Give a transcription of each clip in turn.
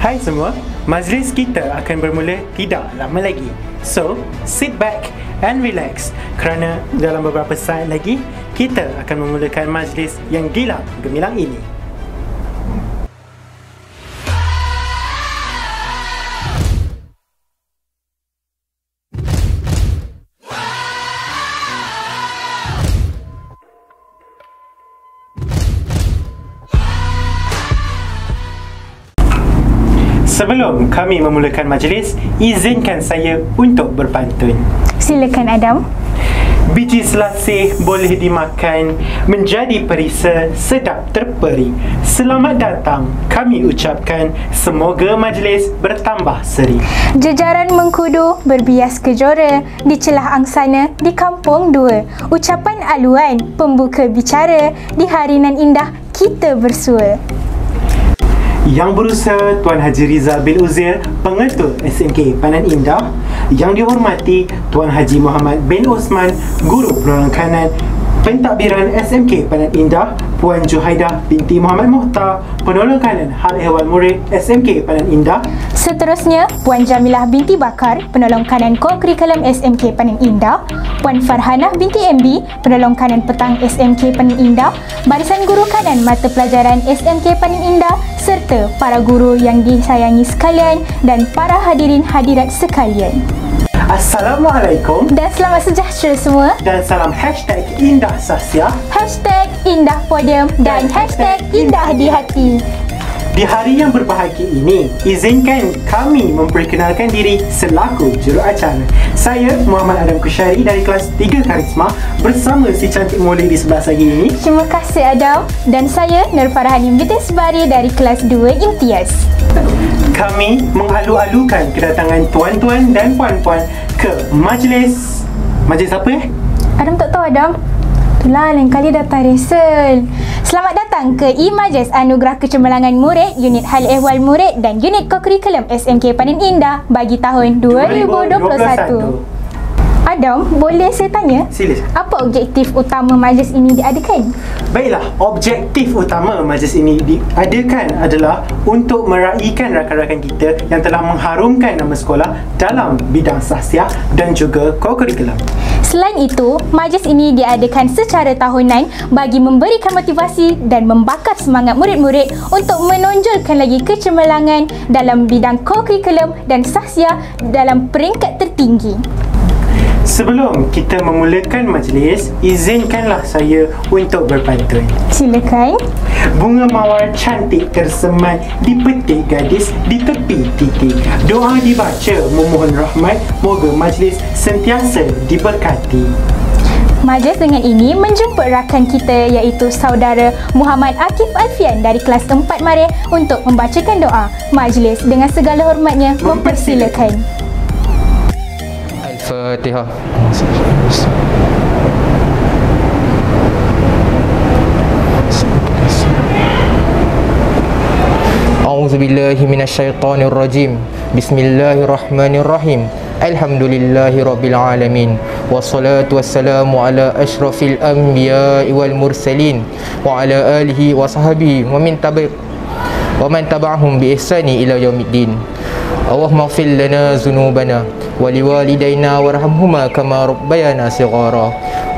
Hai semua, majlis kita akan bermula tidak lama lagi. So, sit back and relax kerana dalam beberapa saat lagi kita akan memulakan majlis yang gila gemilang ini. Sebelum kami memulakan majlis, izinkan saya untuk berpantun. Silakan Adam. Biji selasih boleh dimakan menjadi perisa sedap terperi. Selamat datang kami ucapkan semoga majlis bertambah seri. Jejaran mengkudu berbias kejora di celah angsana di kampung dua. Ucapan aluan pembuka bicara di hari nan indah kita bersua. Yang berusaha Tuan Haji Rizal bin Uzair, pengetul SMK Panan Indah. Yang dihormati Tuan Haji Muhammad bin Osman, Guru Penolong Kanan Pentadbiran SMK Panan Indah Puan Juhaidah binti Muhammad Muhtar Penolong Kanan Hal Ehwal Murid SMK Panan Indah. Seterusnya, Puan Jamilah binti Bakar, penolong kanan ko-kurikulum SMK Panin Indah, Puan Farhanah binti MB, penolong kanan petang SMK Panin Indah, barisan guru kanan mata pelajaran SMK Panin Indah serta para guru yang disayangi sekalian dan para hadirin hadirat sekalian. Assalamualaikum Dan selamat sejahtera semua. dan salam hashtag Indah Sasya Hashtag indah podium dan hashtag indah di hati. Di hari yang berbahagia ini, izinkan kami memperkenalkan diri selaku juruacara. Saya Muhammad Adam Kusyari dari kelas 3 Karisma bersama si cantik molek di sebelah saya ini. Terima kasih Adam dan saya Nur Farhani binti Sebari dari kelas 2 Imtiaz. Kami mengalu-alukan kedatangan tuan-tuan dan puan-puan ke majlis... Majlis apa eh? Adam tak tahu Adam. Itulah lain kali datang resel. Selamat datang ke Imajes Anugerah Kecemerlangan Murid, Unit Hal Ehwal Murid dan Unit Kokurikulum SMK Panin Indah bagi tahun 2021. Adam, boleh saya tanya? Sila. Apa objektif utama majlis ini diadakan? Baiklah, objektif utama majlis ini diadakan adalah untuk meraihkan rakan-rakan kita yang telah mengharumkan nama sekolah dalam bidang sahsiah dan juga kokurikulum. Selain itu, majlis ini diadakan secara tahunan bagi memberikan motivasi dan membakar semangat murid-murid untuk menonjolkan lagi kecemerlangan dalam bidang kokurikulum dan sahsiah dalam peringkat tertinggi. Sebelum kita memulakan majlis, izinkanlah saya untuk berpantun. Silakan. Bunga mawar cantik tersemat di petik gadis di tepi titik. Doa dibaca memohon rahmat, moga majlis sentiasa diberkati. Majlis dengan ini menjemput rakan kita iaitu saudara Muhammad Akif Alfian dari kelas 4 Mareh untuk membacakan doa. Majlis dengan segala hormatnya mempersilakan. Al-Fatihah. أعوذ بالله من الشيطان الرجيم. بسم الله الرحمن الرحيم. الحمد لله رب العالمين. والصلاة والسلام على أشرف الأنبياء والمرسلين وعلى آله وصحبه ومن تبع ومن تبعهم بإحسان إلى يوم الدين. اللهم اغفر لنا ذنوبنا ولوالدينا وارحمهما كما ربيانا صغارا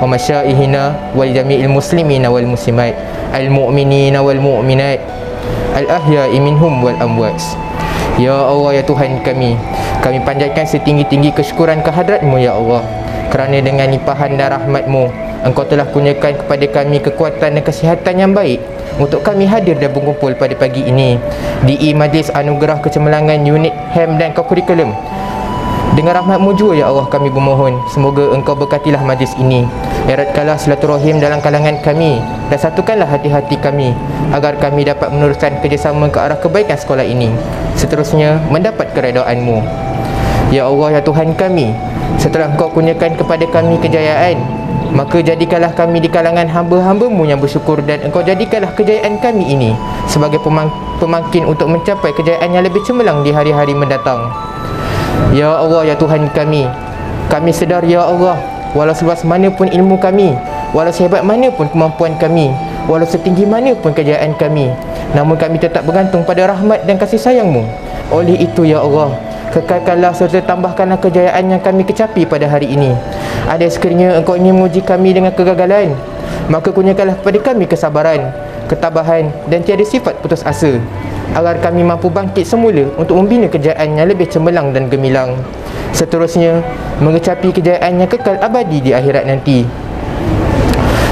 ومشائهنا ولجميع المسلمين والمسلمات المؤمنين والمؤمنات الأحياء منهم والأموات Ya Allah ya Tuhan kami Kami panjatkan setinggi-tinggi kesyukuran kehadratmu ya Allah Kerana dengan limpahan dan rahmatmu Engkau telah kurniakan kepada kami kekuatan dan kesihatan yang baik. Untuk kami hadir dan berkumpul pada pagi ini. Di I Majlis Anugerah Kecemerlangan Unit HEM dan Kokurikulum dengan rahmatmu juga ya Allah kami bermohon Semoga engkau berkatilah majlis ini. Eratkanlah silaturahim dalam kalangan kami Dan satukanlah hati-hati kami Agar kami dapat meneruskan kerjasama ke arah kebaikan sekolah ini. Seterusnya mendapat keredaanmu. Ya Allah ya Tuhan kami Setelah engkau kurniakan kepada kami kejayaan Maka jadikanlah kami di kalangan hamba-hambamu yang bersyukur Dan engkau jadikanlah kejayaan kami ini Sebagai pemang- pemangkin untuk mencapai kejayaan yang lebih cemerlang di hari-hari mendatang Ya Allah ya Tuhan kami Kami sedar ya Allah Walau seluas mana pun ilmu kami Walau sehebat mana pun kemampuan kami Walau setinggi mana pun kejayaan kami Namun kami tetap bergantung pada rahmat dan kasih sayangmu Oleh itu ya Allah, kekalkanlah serta tambahkanlah kejayaan yang kami kecapi pada hari ini. Ada sekiranya engkau ingin menguji kami dengan kegagalan, maka kurniakanlah kepada kami kesabaran, ketabahan dan tiada sifat putus asa agar kami mampu bangkit semula untuk membina kejayaan yang lebih cemerlang dan gemilang. Seterusnya, mengecapi kejayaan yang kekal abadi di akhirat nanti.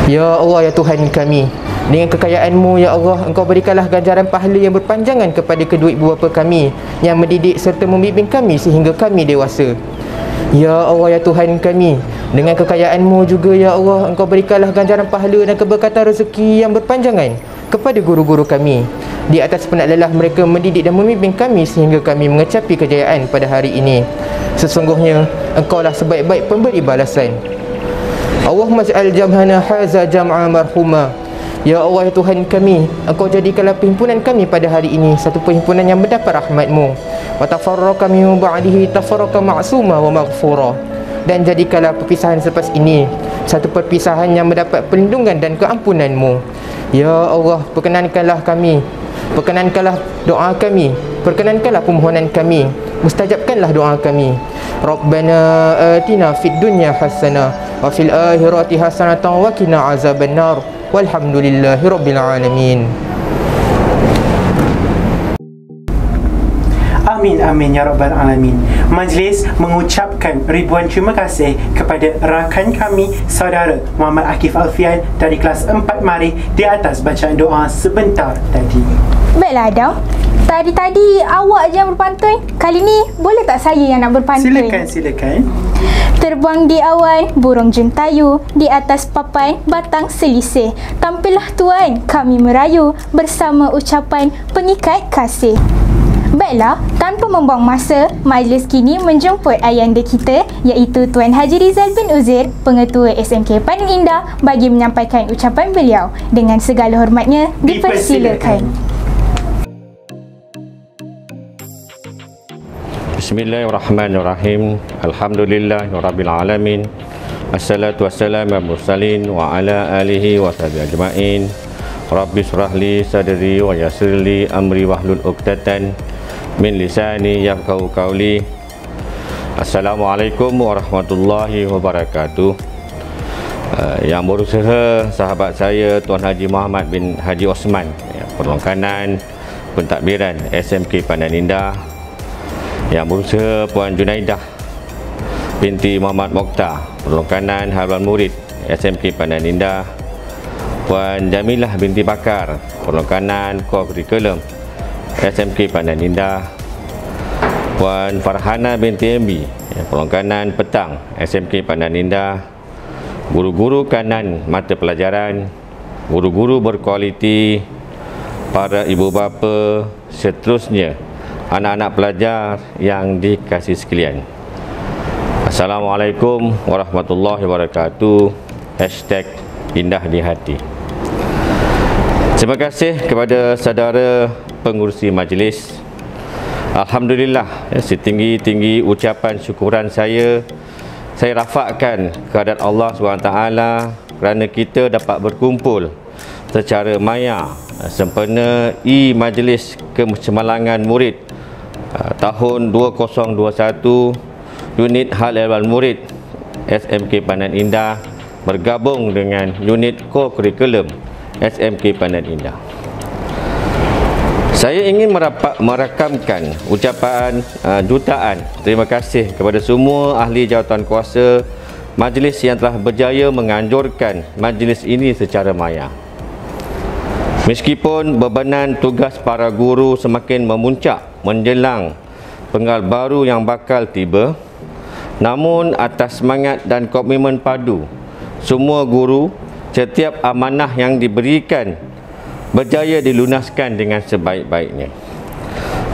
Ya Allah, ya Tuhan kami, dengan kekayaanmu, Ya Allah, Engkau berikanlah ganjaran pahala yang berpanjangan kepada kedua ibu bapa kami yang mendidik serta membimbing kami sehingga kami dewasa. Ya Allah, Ya Tuhan kami, dengan kekayaanmu juga, Ya Allah, Engkau berikanlah ganjaran pahala dan keberkatan rezeki yang berpanjangan kepada guru-guru kami. Di atas penat lelah mereka mendidik dan membimbing kami sehingga kami mengecapi kejayaan pada hari ini. Sesungguhnya, Engkaulah sebaik-baik pemberi balasan. Allahumma ja'al jam'ana haza jam'a marhuma. Ya Allah ya Tuhan kami, Engkau jadikanlah perhimpunan kami pada hari ini satu perhimpunan yang mendapat rahmat-Mu. Wa tafarraqa min ba'dihi tafarraqa ma'suma wa maghfura. Dan jadikanlah perpisahan selepas ini satu perpisahan yang mendapat perlindungan dan keampunan-Mu. Ya Allah, perkenankanlah kami Perkenankanlah doa kami Perkenankanlah permohonan kami Mustajabkanlah doa kami Rabbana atina fid dunya hasanah Wa fil akhirati hasanatan wa kina azaban nar Walhamdulillahi rabbil alamin Amin amin ya rabbal alamin. Majlis mengucapkan ribuan terima kasih kepada rakan kami saudara Muhammad Akif Alfian dari kelas 4 Mari di atas bacaan doa sebentar tadi. Baiklah Adam. Tadi-tadi awak je yang berpantun. Kali ni boleh tak saya yang nak berpantun? Silakan silakan. Terbuang di awan, burung jentayu Di atas papan, batang selisih Tampillah tuan, kami merayu Bersama ucapan pengikat kasih Baiklah, tanpa membuang masa, majlis kini menjemput ayahanda kita iaitu Tuan Haji Rizal bin Uzair, Pengetua SMK Panin Indah bagi menyampaikan ucapan beliau. Dengan segala hormatnya, dipersilakan. Bismillahirrahmanirrahim. Alhamdulillahirabbil Assalatu wassalamu ala mursalin wa ala alihi wa sahbihi ajma'in. Rabbi surahli sadri wa yasirli amri wahlul uqdatan min lisani yafqahu qawli. Assalamualaikum warahmatullahi wabarakatuh. Uh, Yang berusaha sahabat saya Tuan Haji Muhammad bin Haji Osman. Ya, Perlengkanan Pentadbiran SMK Pandan Indah Yang berusaha Puan Junaidah binti Muhammad Mokhtar Perlengkanan Haluan Murid SMK Pandan Indah Puan Jamilah binti Bakar Perlengkanan Kurikulum SMK Pandan Indah Puan Farhana binti MB ya, Perlengkanan Petang SMK Pandan Indah Guru-guru kanan mata pelajaran Guru-guru berkualiti Para ibu bapa Seterusnya Anak-anak pelajar yang dikasih sekalian. Assalamualaikum warahmatullahi wabarakatuh. Hashtag Indah di Hati. Terima kasih kepada saudara pengurusi majlis. Alhamdulillah ya, setinggi-tinggi ucapan syukuran saya saya rafakkan kehadirat Allah SWT kerana kita dapat berkumpul secara maya sempena e-majlis kecemerlangan murid tahun 2021 unit hal ehwal murid SMK Pandan Indah bergabung dengan unit co-curriculum SMK Pandan Indah saya ingin merapak, merakamkan ucapan uh, jutaan terima kasih kepada semua ahli jawatan kuasa majlis yang telah berjaya menganjurkan majlis ini secara maya. Meskipun bebanan tugas para guru semakin memuncak menjelang penggal baru yang bakal tiba, namun atas semangat dan komitmen padu semua guru setiap amanah yang diberikan berjaya dilunaskan dengan sebaik-baiknya.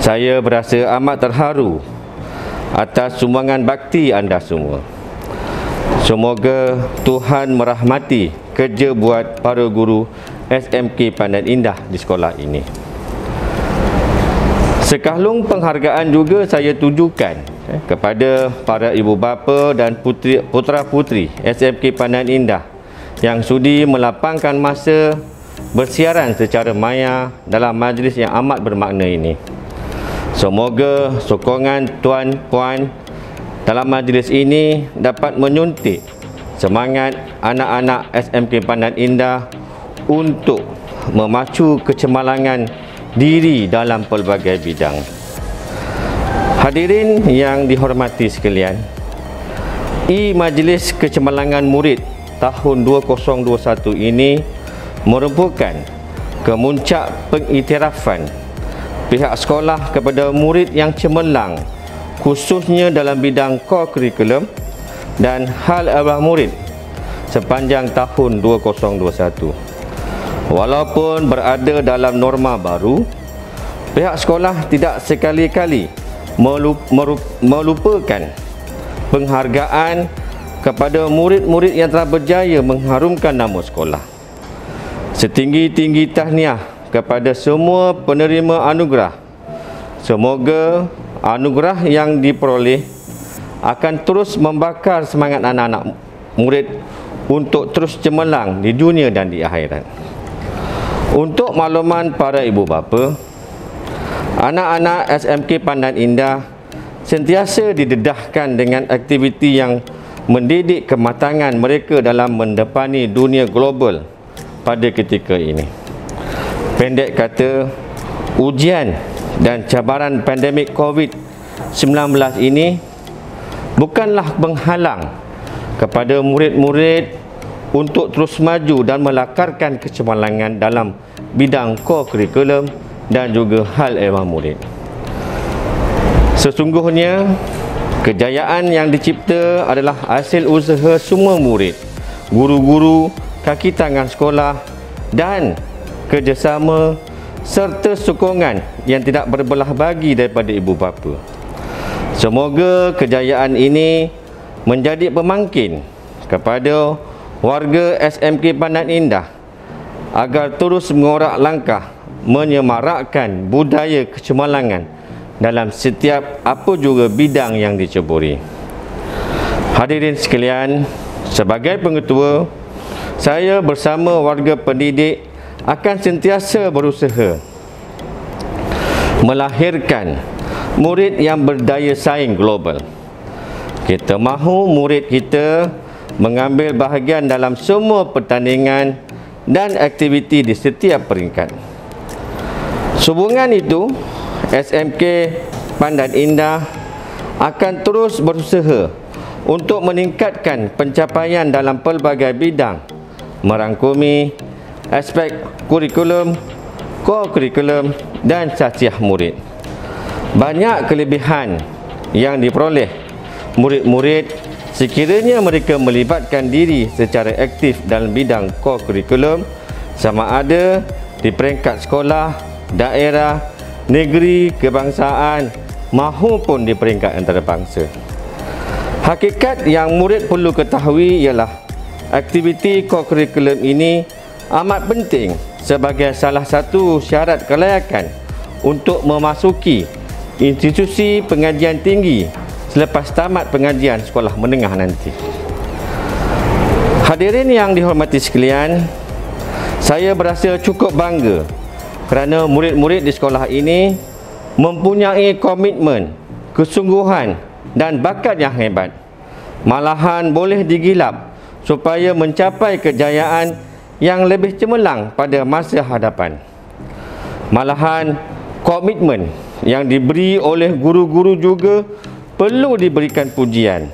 Saya berasa amat terharu atas sumbangan bakti anda semua. Semoga Tuhan merahmati kerja buat para guru SMK Pandan Indah di sekolah ini. Sekalung penghargaan juga saya tujukan eh, kepada para ibu bapa dan putri, putra putri SMK Pandan Indah yang sudi melapangkan masa bersiaran secara maya dalam majlis yang amat bermakna ini. Semoga sokongan tuan-puan dalam majlis ini dapat menyuntik semangat anak-anak SMK Pandan Indah untuk memacu kecemalangan diri dalam pelbagai bidang. Hadirin yang dihormati sekalian, I Majlis Kecemalangan Murid tahun 2021 ini merupakan kemuncak pengiktirafan pihak sekolah kepada murid yang cemerlang khususnya dalam bidang core curriculum dan hal arwah murid sepanjang tahun 2021. Walaupun berada dalam norma baru, pihak sekolah tidak sekali-kali melupakan penghargaan kepada murid-murid yang telah berjaya mengharumkan nama sekolah. Setinggi-tinggi tahniah kepada semua penerima anugerah. Semoga anugerah yang diperoleh akan terus membakar semangat anak-anak murid untuk terus cemerlang di dunia dan di akhirat. Untuk makluman para ibu bapa, anak-anak SMK Pandan Indah sentiasa didedahkan dengan aktiviti yang mendidik kematangan mereka dalam mendepani dunia global pada ketika ini. Pendek kata, ujian dan cabaran pandemik COVID-19 ini bukanlah penghalang kepada murid-murid untuk terus maju dan melakarkan kecemerlangan dalam bidang core dan juga hal ehwal murid. Sesungguhnya, kejayaan yang dicipta adalah hasil usaha semua murid, guru-guru, kaki tangan sekolah dan kerjasama serta sokongan yang tidak berbelah bagi daripada ibu bapa. Semoga kejayaan ini menjadi pemangkin kepada warga SMK Pandan Indah agar terus mengorak langkah menyemarakkan budaya kecemerlangan dalam setiap apa juga bidang yang diceburi. Hadirin sekalian, sebagai pengetua, saya bersama warga pendidik akan sentiasa berusaha melahirkan murid yang berdaya saing global. Kita mahu murid kita mengambil bahagian dalam semua pertandingan dan aktiviti di setiap peringkat. Sehubungan itu, SMK Pandan Indah akan terus berusaha untuk meningkatkan pencapaian dalam pelbagai bidang merangkumi aspek kurikulum, co-kurikulum dan caciah murid. Banyak kelebihan yang diperoleh murid-murid sekiranya mereka melibatkan diri secara aktif dalam bidang core curriculum sama ada di peringkat sekolah, daerah, negeri, kebangsaan maupun di peringkat antarabangsa. Hakikat yang murid perlu ketahui ialah aktiviti core curriculum ini amat penting sebagai salah satu syarat kelayakan untuk memasuki institusi pengajian tinggi selepas tamat pengajian sekolah menengah nanti. Hadirin yang dihormati sekalian, saya berasa cukup bangga kerana murid-murid di sekolah ini mempunyai komitmen, kesungguhan dan bakat yang hebat. Malahan boleh digilap supaya mencapai kejayaan yang lebih cemerlang pada masa hadapan. Malahan komitmen yang diberi oleh guru-guru juga perlu diberikan pujian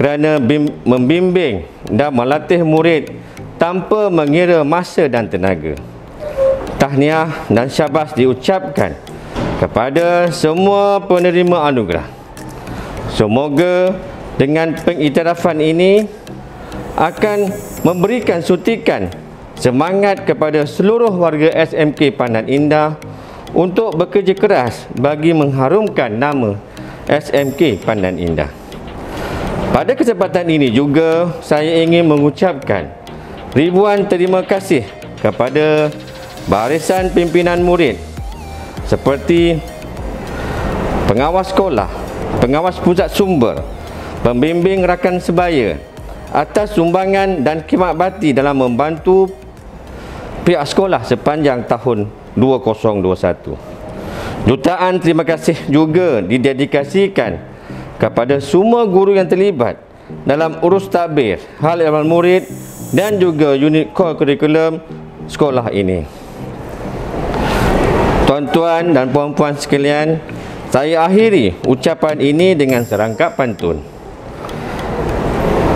kerana membimbing dan melatih murid tanpa mengira masa dan tenaga. Tahniah dan syabas diucapkan kepada semua penerima anugerah. Semoga dengan pengiktirafan ini akan memberikan sutikan semangat kepada seluruh warga SMK Pandan Indah untuk bekerja keras bagi mengharumkan nama SMK Pandan Indah. Pada kesempatan ini juga saya ingin mengucapkan ribuan terima kasih kepada barisan pimpinan murid seperti pengawas sekolah, pengawas pusat sumber, pembimbing rakan sebaya atas sumbangan dan khidmat bakti dalam membantu pihak sekolah sepanjang tahun 2021. Jutaan terima kasih juga didedikasikan kepada semua guru yang terlibat dalam urus tabir, hal amal murid dan juga unit core kurikulum sekolah ini. Tuan-tuan dan puan-puan sekalian, saya akhiri ucapan ini dengan serangkap pantun.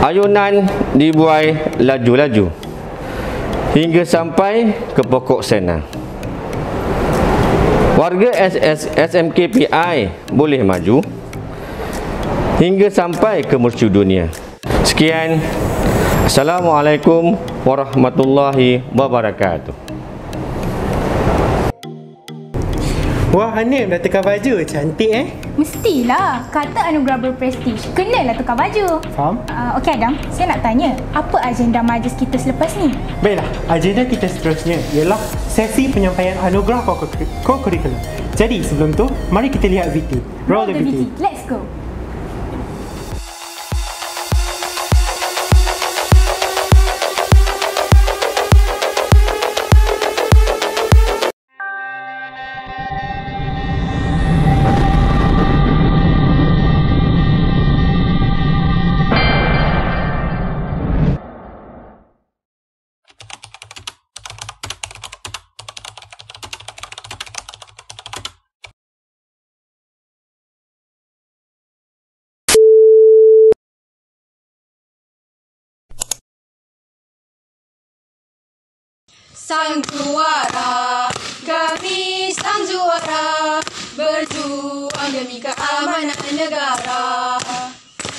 Ayunan dibuai laju-laju hingga sampai ke pokok senang. Warga SS, SMKPI boleh maju hingga sampai ke mercu dunia. Sekian. Assalamualaikum warahmatullahi wabarakatuh. Wah Hanif dah tukar baju Cantik eh Mestilah. Kata anugerah berprestij. Kenalah tukar baju. Faham? Uh, Okey Adam, saya nak tanya. Apa agenda majlis kita selepas ni? Baiklah, agenda kita seterusnya ialah sesi penyampaian anugerah co-curriculum. Jadi sebelum tu, mari kita lihat VT. Roll, the VT. Let's go. Sang juara, kami sang juara Berjuang demi keamanan negara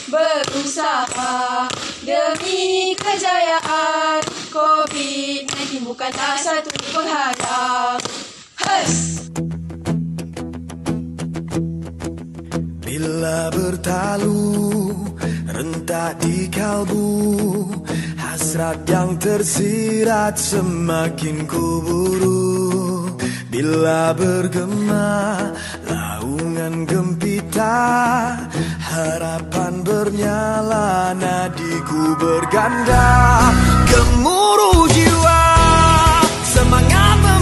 Berusaha demi kejayaan COVID-19 bukanlah satu penghadang Hes! Bila bertalu rentak di kalbu Hasrat yang tersirat semakin kuburu. Bila bergema laungan gempita. Harapan bernyala nadiku berganda. Gemuruh jiwa semangat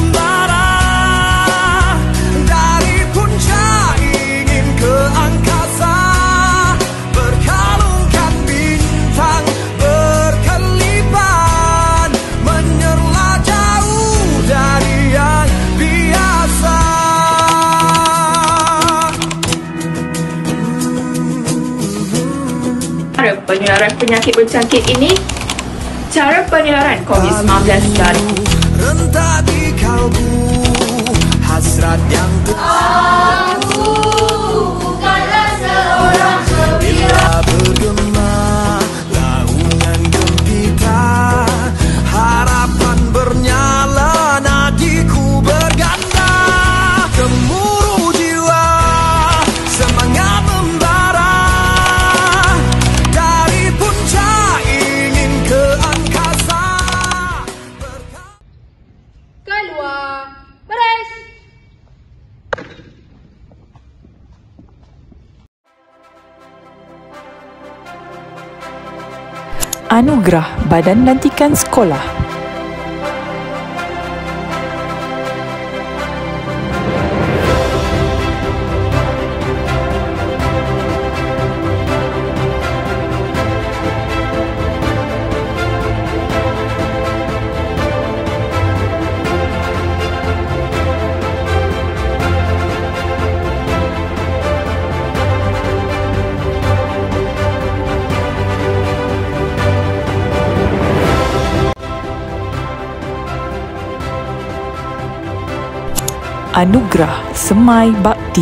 penularan penyakit berjangkit ini Cara penularan COVID-19 dari Rentak di kalbu Hasrat yang ter- Anugerah Badan Lantikan Sekolah Anugerah Semai Bakti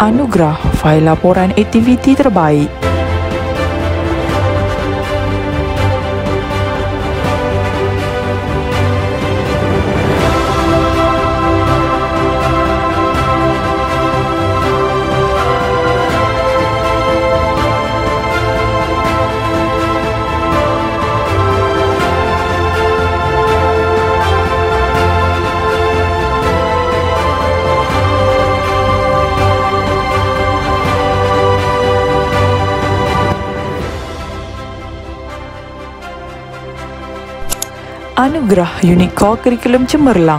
Anugerah Fail Laporan Aktiviti Terbaik Anugerah Unit Kurikulum Cemerlang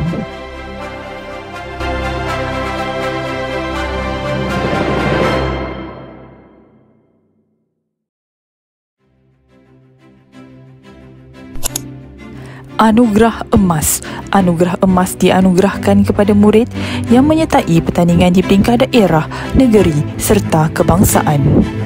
Anugerah Emas Anugerah Emas dianugerahkan kepada murid yang menyertai pertandingan di peringkat daerah, negeri serta kebangsaan.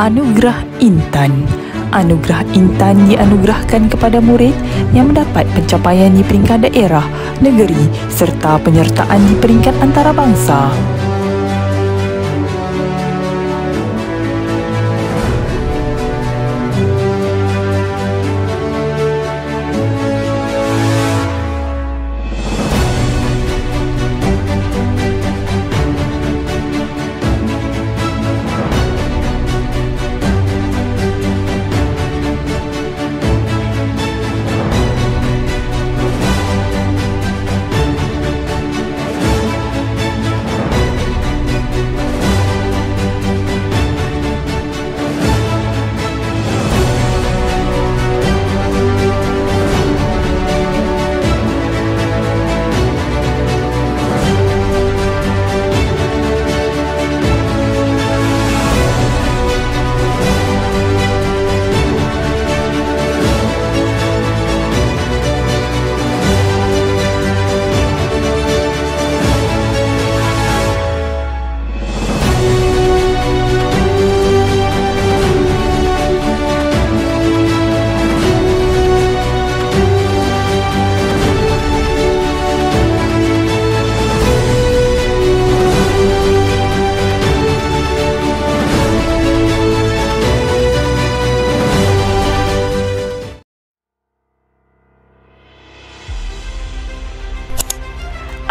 Anugerah Intan Anugerah Intan dianugerahkan kepada murid yang mendapat pencapaian di peringkat daerah, negeri serta penyertaan di peringkat antarabangsa.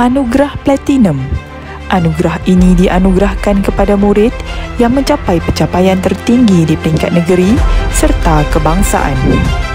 Anugerah Platinum Anugerah ini dianugerahkan kepada murid yang mencapai pencapaian tertinggi di peringkat negeri serta kebangsaan.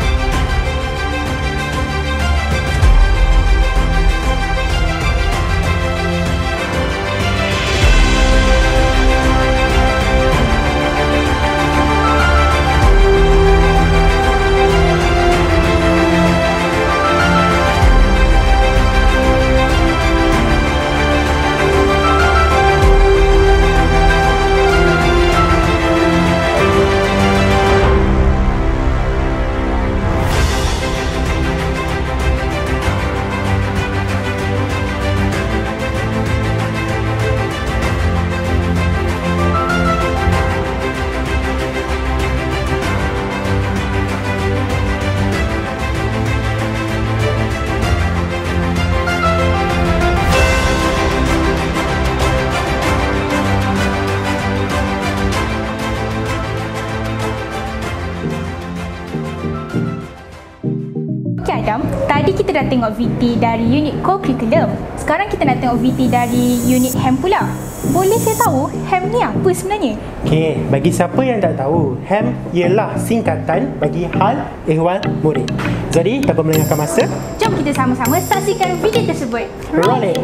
Tengok VT dari unit co-curriculum. Sekarang kita nak tengok VT dari unit HEM pula. Boleh saya tahu HEM ni apa sebenarnya? Okey, bagi siapa yang tak tahu, HEM ialah singkatan bagi Hal Ehwal Murid. Jadi, tanpa melengahkan masa, Jom kita sama-sama saksikan video tersebut. roll it!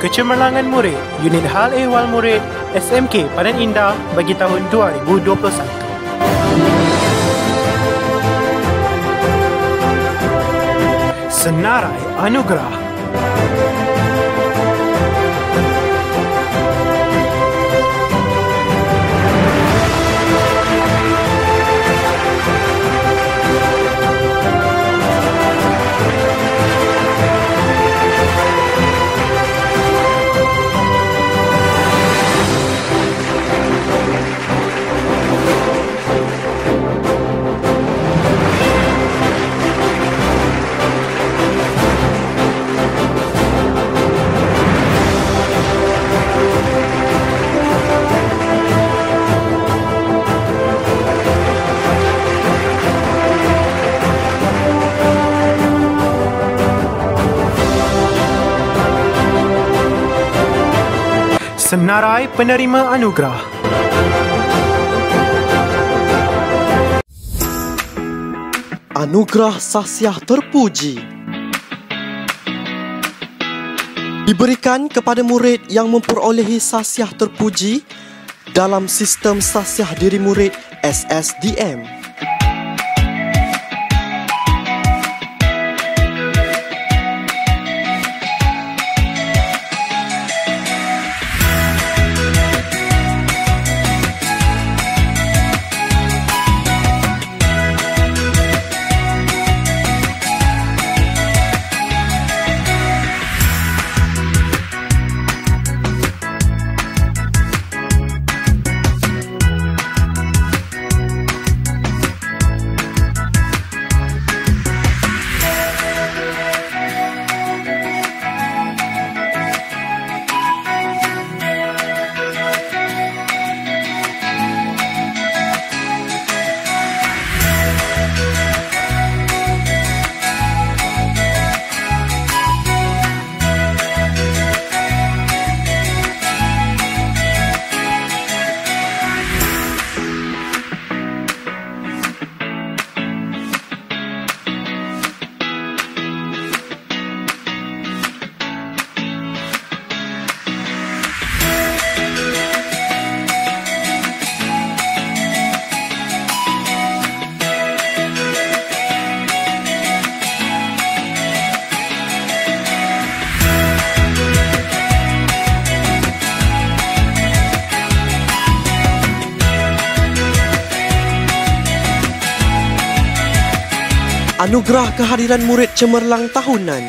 Kecemerlangan Murid Unit Hal Ehwal Murid SMK Padan Indah bagi tahun 2021. Senarai Anugerah Senarai Penerima Anugerah Anugerah Sasiah Terpuji diberikan kepada murid yang memperolehi sasiah terpuji dalam sistem sasiah diri murid SSDM. Anugerah kehadiran murid cemerlang tahunan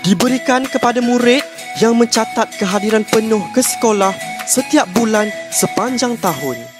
diberikan kepada murid yang mencatat kehadiran penuh ke sekolah setiap bulan sepanjang tahun.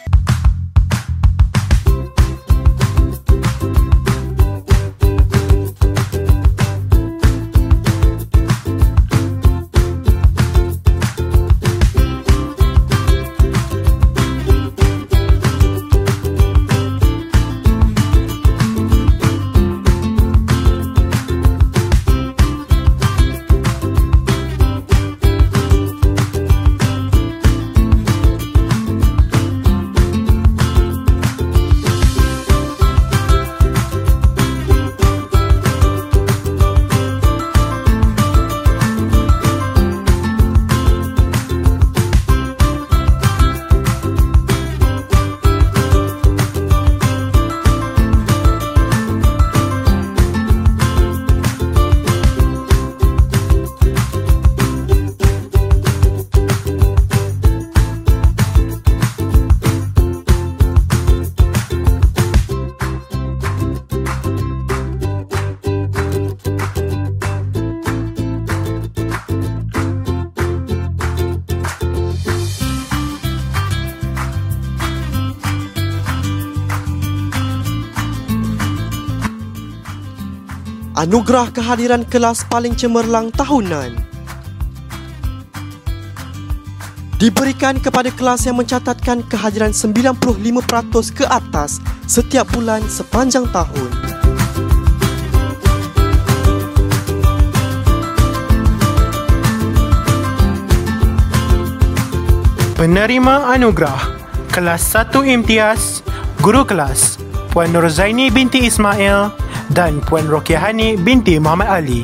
Anugerah kehadiran kelas paling cemerlang tahunan diberikan kepada kelas yang mencatatkan kehadiran 95% ke atas setiap bulan sepanjang tahun. Penerima anugerah Kelas 1 Imtiaz Guru kelas Puan Nurzaini binti Ismail dan Puan Rokiahani binti Muhammad Ali.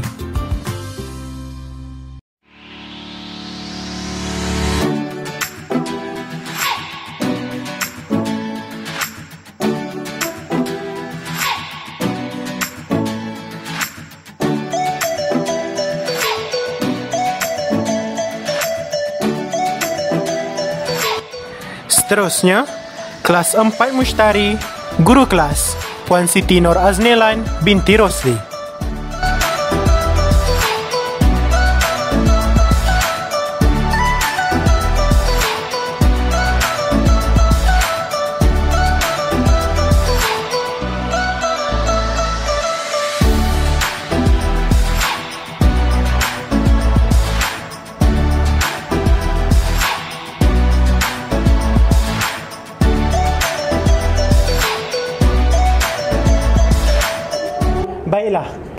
Seterusnya, kelas 4 Mushtari, guru kelas Puan Siti Nur Aznelan binti Rosli.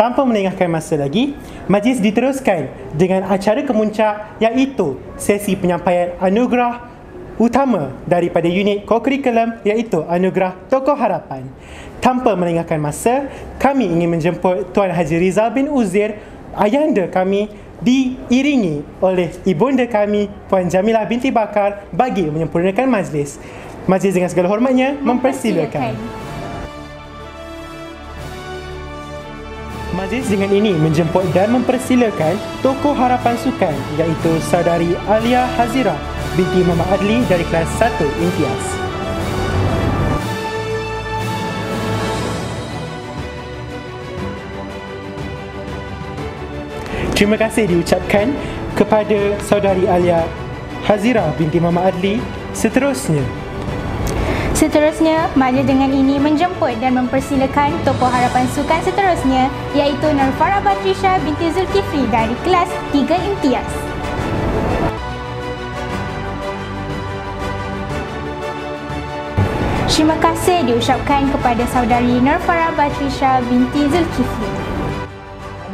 Tanpa menengahkan masa lagi, majlis diteruskan dengan acara kemuncak iaitu sesi penyampaian anugerah utama daripada unit co-curriculum iaitu anugerah Tokoh Harapan. Tanpa menengahkan masa, kami ingin menjemput Tuan Haji Rizal bin Uzir, ayahanda kami diiringi oleh ibunda kami Puan Jamilah binti Bakar bagi menyempurnakan majlis. Majlis dengan segala hormatnya mempersilakan. Majlis dengan ini menjemput dan mempersilakan tokoh harapan sukan iaitu saudari Alia Hazira binti Mama Adli dari kelas 1 imtiaz. Terima kasih diucapkan kepada saudari Alia Hazira binti Mama Adli. Seterusnya, Seterusnya, majlis dengan ini menjemput dan mempersilakan tokoh harapan sukan seterusnya iaitu Nurfara Batrisha binti Zulkifli dari kelas 3 imtiaz. Terima kasih diucapkan kepada saudari Nurfara Batrisha binti Zulkifli.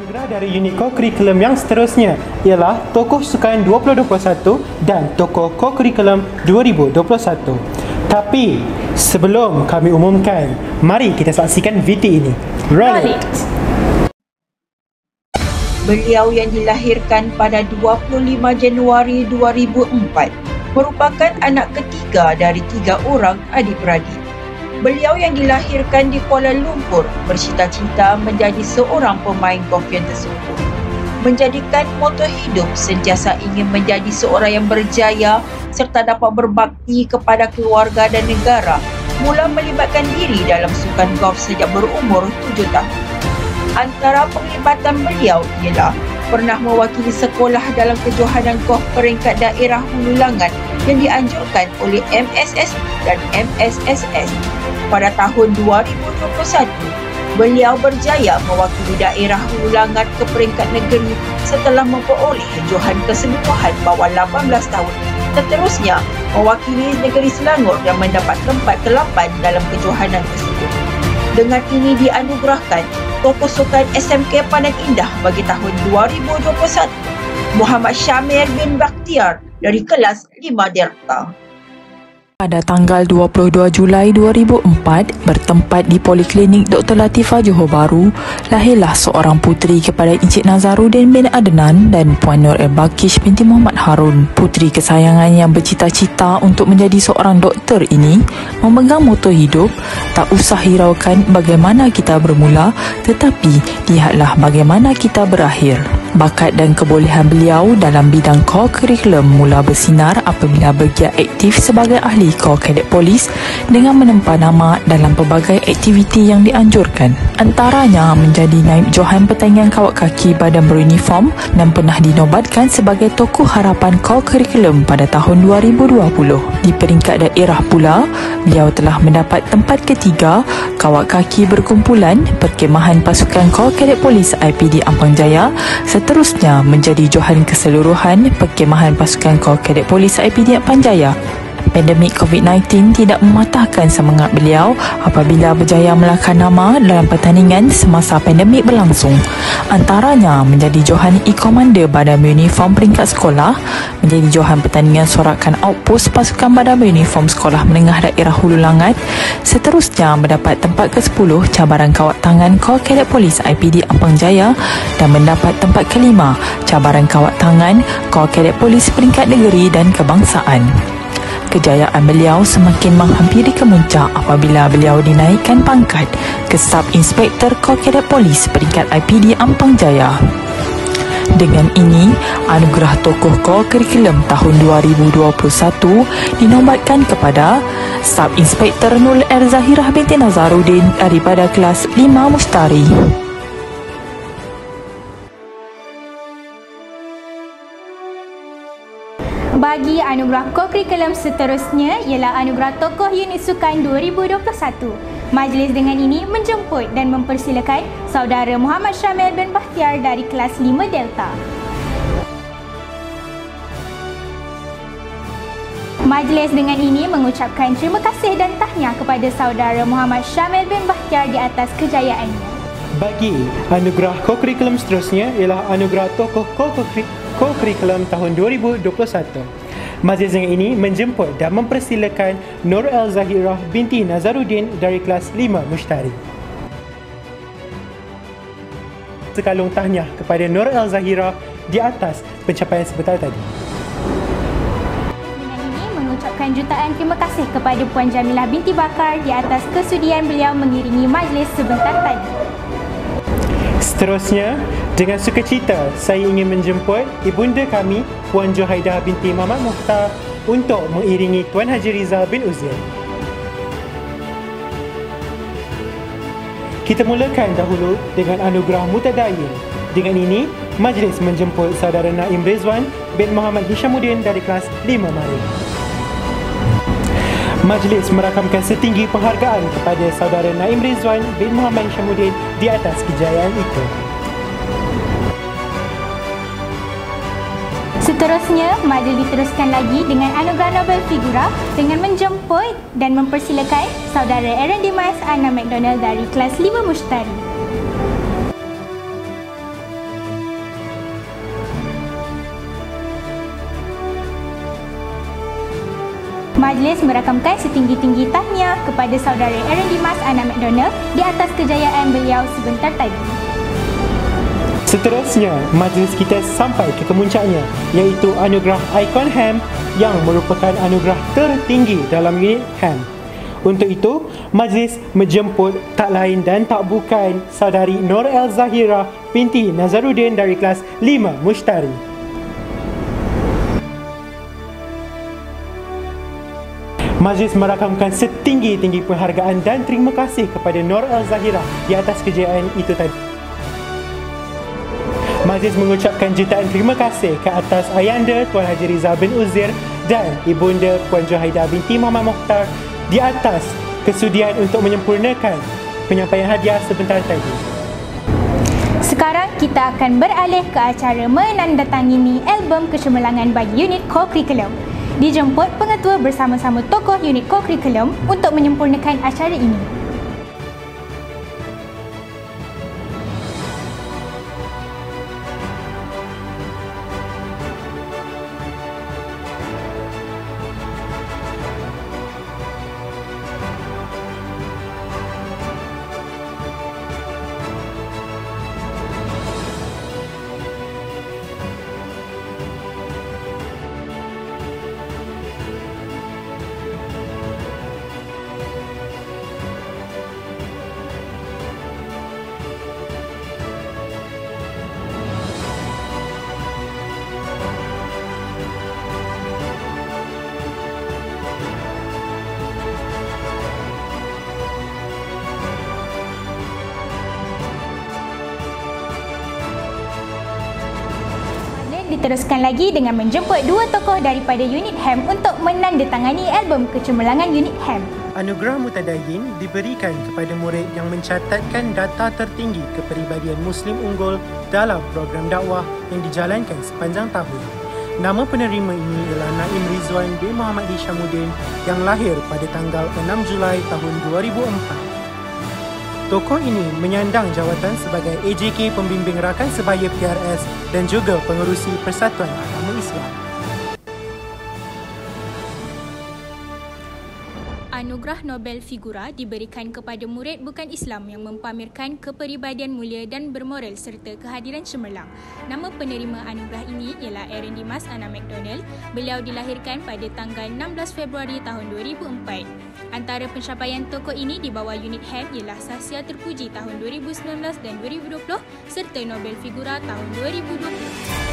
anugerah dari unit co-curriculum yang seterusnya ialah tokoh sukan 2021 dan tokoh co-curriculum 2021. Tapi sebelum kami umumkan, mari kita saksikan video ini. Roll it! Beliau yang dilahirkan pada 25 Januari 2004 merupakan anak ketiga dari tiga orang adik-beradik. Beliau yang dilahirkan di Kuala Lumpur bercita-cita menjadi seorang pemain golf yang tersebut. Menjadikan moto hidup sentiasa ingin menjadi seorang yang berjaya serta dapat berbakti kepada keluarga dan negara mula melibatkan diri dalam sukan golf sejak berumur 7 tahun. Antara penglibatan beliau ialah pernah mewakili sekolah dalam kejohanan golf peringkat daerah Hulu Langat yang dianjurkan oleh MSS dan MSSS. Pada tahun 2021, beliau berjaya mewakili daerah Hulu Langat ke peringkat negeri setelah memperoleh johan keseluruhan bawah 18 tahun. Seterusnya, mewakili negeri Selangor dan mendapat tempat ke-8 dalam kejohanan tersebut. Dengan ini dianugerahkan tokoh sukan SMK Pandan Indah bagi tahun 2021 Muhammad Syamir bin Bakhtiar dari kelas 5 Delta. Pada tanggal 22 Julai 2004, bertempat di Poliklinik Dr. Latifah Johor Bahru, lahirlah seorang puteri kepada Encik Nazaruddin bin Adnan dan Puan Nur El-Bakish binti Muhammad Harun. Puteri kesayangan yang bercita-cita untuk menjadi seorang doktor ini memegang moto hidup, tak usah hiraukan bagaimana kita bermula, tetapi lihatlah bagaimana kita berakhir. Bakat dan kebolehan beliau dalam bidang core curriculum mula bersinar apabila bergiat aktif sebagai ahli core cadet polis dengan menempa nama dalam pelbagai aktiviti yang dianjurkan. Antaranya menjadi naib johan pertandingan kawat kaki badan beruniform dan pernah dinobatkan sebagai tokoh harapan core curriculum pada tahun 2020. Di peringkat daerah pula, beliau telah mendapat tempat ketiga kawat kaki berkumpulan perkemahan pasukan core cadet polis IPD Ampang Jaya seterusnya menjadi johan keseluruhan perkemahan pasukan Kor Kadet Polis IPD Panjaya. Pandemik COVID-19 tidak mematahkan semangat beliau apabila berjaya melakar nama dalam pertandingan semasa pandemik berlangsung. Antaranya menjadi Johan E-Commander Badan Uniform peringkat sekolah, menjadi Johan pertandingan sorakan outpost pasukan Badan Uniform Sekolah Menengah Daerah Hulu Langat, seterusnya mendapat tempat ke-10 cabaran kawat tangan Kor Kadet Polis IPD Ampang Jaya dan mendapat tempat kelima cabaran kawat tangan Kor Kadet Polis peringkat negeri dan kebangsaan. Kejayaan beliau semakin menghampiri kemuncak apabila beliau dinaikkan pangkat ke Sub Inspektor Kor Kadet Polis peringkat IPD Ampang Jaya. Dengan ini, anugerah tokoh core curriculum tahun 2021 dinobatkan kepada Sub Inspektor Nur Er Zahirah binti Nazaruddin daripada kelas 5 Mustari. Bagi anugerah co-curriculum seterusnya ialah anugerah tokoh unit sukan 2021. Majlis dengan ini menjemput dan mempersilakan saudara Muhammad Syamil bin Bahtiar dari kelas 5 Delta. Majlis dengan ini mengucapkan terima kasih dan tahniah kepada saudara Muhammad Syamil bin Bahtiar di atas kejayaannya. Bagi anugerah co-curriculum seterusnya ialah anugerah tokoh co-curriculum tahun 2021. Majlis dengan ini menjemput dan mempersilakan Nur El Zahirah binti Nazaruddin dari kelas 5 Mushtari. Sekalung tahniah kepada Nur El Zahirah di atas pencapaian sebentar tadi. Mengucapkan jutaan terima kasih kepada Puan Jamilah binti Bakar di atas kesudian beliau mengiringi majlis sebentar tadi. Seterusnya, dengan sukacita saya ingin menjemput ibunda kami Puan Johaidah binti Muhammad Mukhtar untuk mengiringi Tuan Haji Rizal bin Uziel. Kita mulakan dahulu dengan anugerah Mutadayin. Dengan ini, majlis menjemput saudara Naim Rizwan bin Muhammad Hishamuddin dari kelas 5 Mari. Majlis merakamkan setinggi penghargaan kepada saudara Naim Rizwan bin Muhammad Hishamuddin di atas kejayaan itu. Seterusnya, majlis diteruskan lagi dengan anugerah Nobel Figura dengan menjemput dan mempersilakan saudara Aaron Dimas Anna McDonald dari kelas 5 Mushtari. Majlis merakamkan setinggi-tinggi tahniah kepada saudara Aaron Dimas Anna McDonald di atas kejayaan beliau sebentar tadi. Seterusnya, majlis kita sampai ke kemuncaknya iaitu anugerah Icon Ham yang merupakan anugerah tertinggi dalam unit Ham. Untuk itu, majlis menjemput tak lain dan tak bukan saudari Nur El Zahira binti Nazaruddin dari kelas 5 Mushtari. Majlis merakamkan setinggi-tinggi penghargaan dan terima kasih kepada Nur El Zahira di atas kejayaan itu tadi. Majlis mengucapkan jutaan terima kasih ke atas Ayanda Tuan Haji Rizal bin Uzir dan Ibunda Puan Johaidah binti Muhammad Mokhtar di atas kesudian untuk menyempurnakan penyampaian hadiah sebentar tadi. Sekarang kita akan beralih ke acara menandatangani album kecemerlangan bagi unit co-curriculum. Dijemput pengetua bersama-sama tokoh unit co-curriculum untuk menyempurnakan acara ini. Diteruskan lagi dengan menjemput dua tokoh daripada unit HAM untuk menandatangani album kecemerlangan unit HAM. Anugerah Mutadayin diberikan kepada murid yang mencatatkan data tertinggi kepribadian Muslim unggul dalam program dakwah yang dijalankan sepanjang tahun. Nama penerima ini ialah Naim Rizwan bin Muhammad Hishamuddin yang lahir pada tanggal 6 Julai tahun 2004. Tokoh ini menyandang jawatan sebagai AJK Pembimbing Rakan Sebaya PRS dan juga pengerusi Persatuan Agama Islam. Anugerah Nobel Figura diberikan kepada murid bukan Islam yang mempamerkan kepribadian mulia dan bermoral serta kehadiran cemerlang. Nama penerima anugerah ini ialah Aaron Dimas Anna McDonald. Beliau dilahirkan pada tanggal 16 Februari tahun 2004. Antara pencapaian tokoh ini di bawah unit HAM ialah Sasya Terpuji tahun 2019 dan 2020 serta Nobel Figura tahun 2020.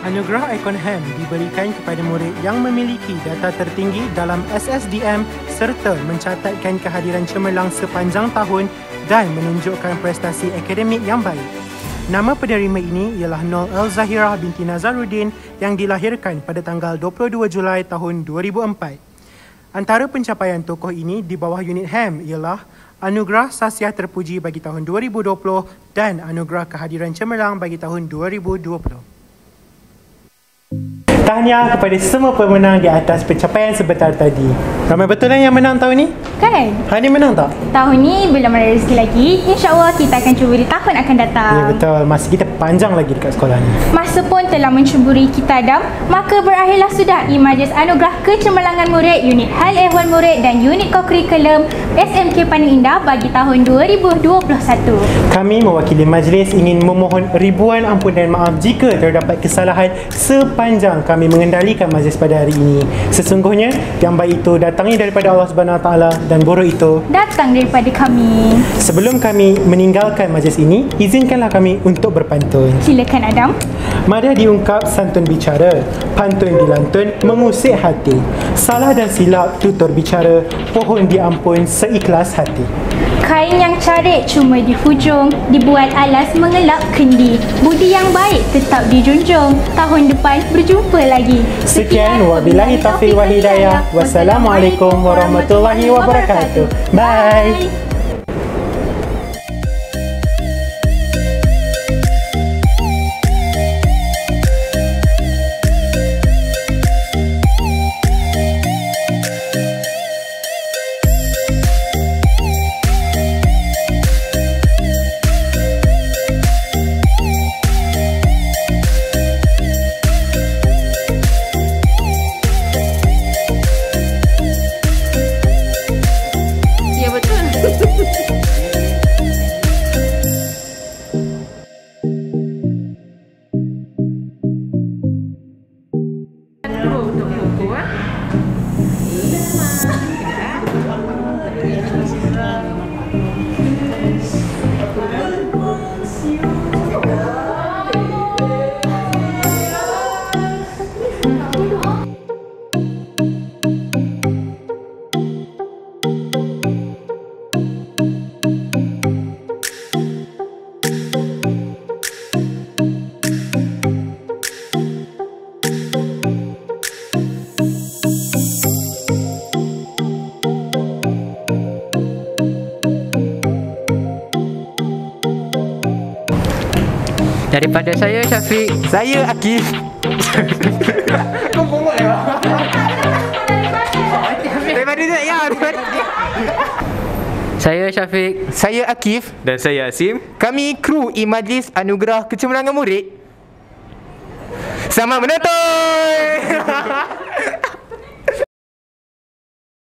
Anugerah Icon Ham diberikan kepada murid yang memiliki data tertinggi dalam SSDM serta mencatatkan kehadiran cemerlang sepanjang tahun dan menunjukkan prestasi akademik yang baik. Nama penerima ini ialah Nol El Zahira binti Nazaruddin yang dilahirkan pada tanggal 22 Julai tahun 2004. Antara pencapaian tokoh ini di bawah unit HAM ialah Anugerah Sasiah Terpuji bagi tahun 2020 dan Anugerah Kehadiran Cemerlang bagi tahun 2020. Tahniah kepada semua pemenang di atas pencapaian sebentar tadi. Ramai betul lah yang menang tahun ni? Kan? Hani menang tak? Tahun ni belum ada rezeki lagi. InsyaAllah kita akan cuba di tahun akan datang. Ya betul. Masa kita panjang lagi dekat sekolah ni. Masa pun telah mencuburi kita Adam, maka berakhirlah sudah Imajes Anugerah Kecemerlangan Murid, Unit Hal Ehwal Murid dan Unit Kokurikulum SMK Paning Indah bagi tahun 2021. Kami mewakili majlis ingin memohon ribuan ampunan maaf jika terdapat kesalahan sepanjang kami mengendalikan majlis pada hari ini. Sesungguhnya yang baik itu datangnya daripada Allah Subhanahu Wa Taala dan buruk itu Datang daripada kami. Sebelum kami meninggalkan majlis ini, izinkanlah kami untuk berpantun. Silakan Adam. Madah diungkap santun bicara, pantun dilantun mengusik hati. Salah dan silap tutur bicara, pohon diampun seikhlas hati. Kain yang carik cuma di hujung Dibuat alas mengelap kendi Budi yang baik tetap dijunjung Tahun depan berjumpa lagi Sekian wabillahi taufiq wal hidayah. Wassalamualaikum warahmatullahi wabarakatuh. Bye. Daripada saya Syafiq. Saya Akif. Kau pomok ya Daripada saya ya daripada Saya Syafiq. Saya Akif. Dan saya Asim. Kami kru I Majlis Anugerah Kecemerlangan Murid. Selamat menonton